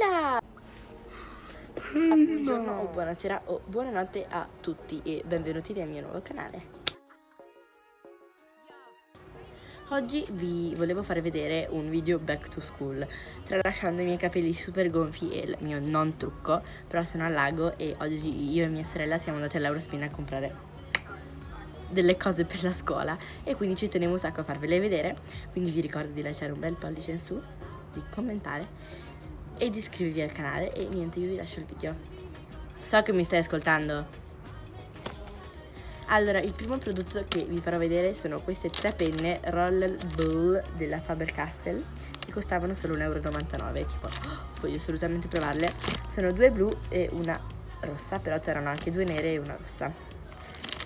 là! Buongiorno o buonasera o buonanotte a tutti e benvenuti nel mio nuovo canale. Oggi vi volevo fare vedere un video back to school, tralasciando i miei capelli super gonfi e il mio non trucco, però sono al lago e oggi io e mia sorella siamo andati all'Eurospin a comprare delle cose per la scuola e quindi ci tenevo un sacco a farvele vedere, quindi vi ricordo di lasciare un bel pollice in su, di commentare e di iscrivervi al canale. E niente io vi lascio il video. So che mi stai ascoltando. Allora il primo prodotto che vi farò vedere sono queste tre penne Roller Bull della Faber-Castell che costavano solo 1,99 euro tipo oh, voglio assolutamente provarle. Sono due blu e una rossa però c'erano anche due nere e una rossa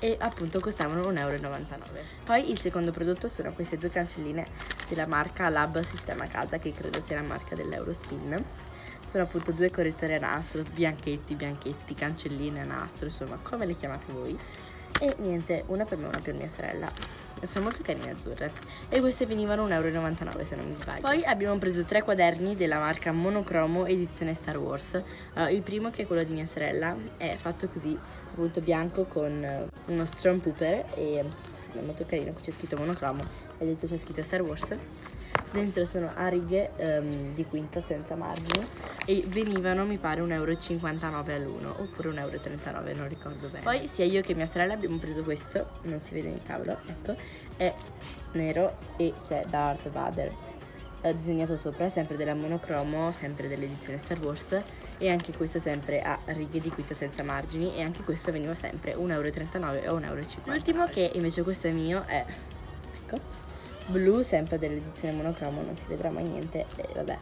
e appunto costavano 1,99 euro. Poi il secondo prodotto sono queste due cancelline della marca Lab Sistema Casa che credo sia la marca dell'Eurospin sono appunto due correttori a nastro, bianchetti, bianchetti, cancelline a nastro, insomma come le chiamate voi e niente, una per me e una per mia sorella. Sono molto carine azzurre. E queste venivano 1,99 euro se non mi sbaglio. Poi abbiamo preso tre quaderni della marca monocromo edizione Star Wars. Allora, il primo che è quello di mia sorella è fatto così appunto bianco con uno Stormtrooper e è molto carino qui c'è scritto monocromo e dentro c'è scritto Star Wars dentro sono a righe um, di quinta senza margini e venivano mi pare 1,59 euro all'uno oppure 1,39 euro non ricordo bene. Poi sia io che mia sorella abbiamo preso questo non si vede il cavolo ecco è nero e c'è Darth Vader eh, disegnato sopra sempre della monocromo sempre dell'edizione Star Wars e anche questo sempre a righe di quinta senza margini e anche questo veniva sempre 1,39 euro o 1,50 euro l'ultimo che invece questo è mio è ecco blu sempre dell'edizione monocromo non si vedrà mai niente. E vabbè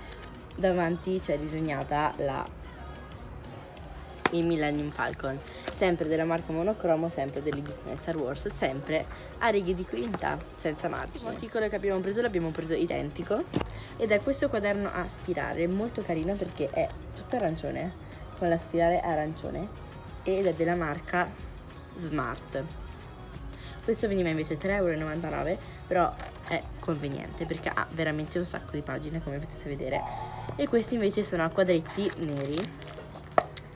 davanti c'è disegnata la il Millennium Falcon. Sempre della marca monocromo sempre dell'edizione Star Wars sempre a righe di quinta senza margine l'articolo che abbiamo preso l'abbiamo preso identico. Ed è questo quaderno a spirale molto carino perché è tutto arancione con la spirale arancione ed è della marca Smart questo veniva invece 3,99 euro però è conveniente perché ha veramente un sacco di pagine come potete vedere. E questi invece sono a quadretti neri.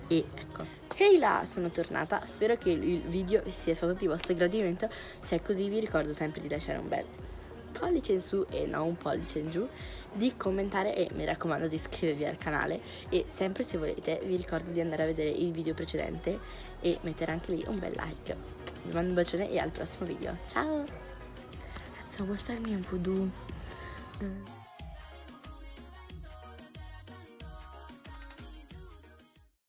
E ecco. Ehi là, sono tornata, spero che il video sia stato di vostro gradimento, se è così vi ricordo sempre di lasciare un bel pollice in su e non un pollice in giù, di commentare e mi raccomando di iscrivervi al canale. E sempre se volete vi ricordo di andare a vedere il video precedente e mettere anche lì un bel like. Vi mando un bacione e al prossimo video, ciao! Ragazza, vuoi farmi un voodoo? Uh.